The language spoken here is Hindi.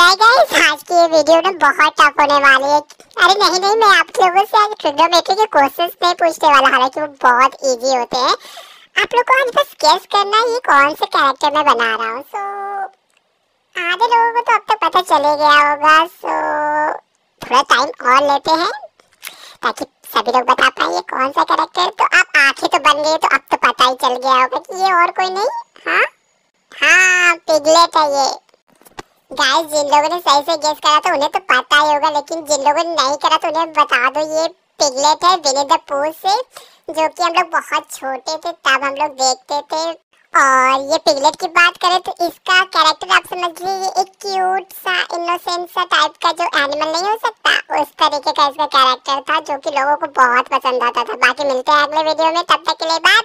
है गाइस आज की ये वीडियो ना बहुत टफ होने वाली है। अरे नहीं नहीं, मैं आप लोगों से आज ट्रिग्नोमेट्री के क्वेश्चंस नहीं पूछने वाला, हालाँकि वो बहुत इजी होते हैं। आप लोग को आज बस गेस करना है, ये कौन से कैरेक्टर मैं बना रहा हूँ। सो आधे लोगों को तो अब तक पता चले गया होगा सो थोड़ा टाइम और लेते हैं, ताकि सभी लोग बता पाए ये कौन सा कैरेक्टर तो आप आँखें तो बन गई तो अब तो पता ही चल गया होगा कि ये और कोई नहीं हाँ? हाँ पिगलेट है ये। गाइस जिन लोगों ने सही से गेस करा तो उन्हें तो पता ही होगा, लेकिन जिन लोगों ने नहीं करा तो उन्हें बता दो, ये पिगलेट है विनी द पू से, जो कि हम लोग बहुत छोटे थे, तब हम लोग देखते थे। और ये पिगलेट की बात करें तो इसका कैरेक्टर आप समझ लीजिए एक क्यूट सा इनोसेंट सा टाइप का जो एनिमल नहीं हो सकता, उस तरीके का इसका कैरेक्टर था, जो कि लोगों को बहुत पसंद आता था। बाकी मिलते हैं अगले वीडियो में, तब तक के लिए बाय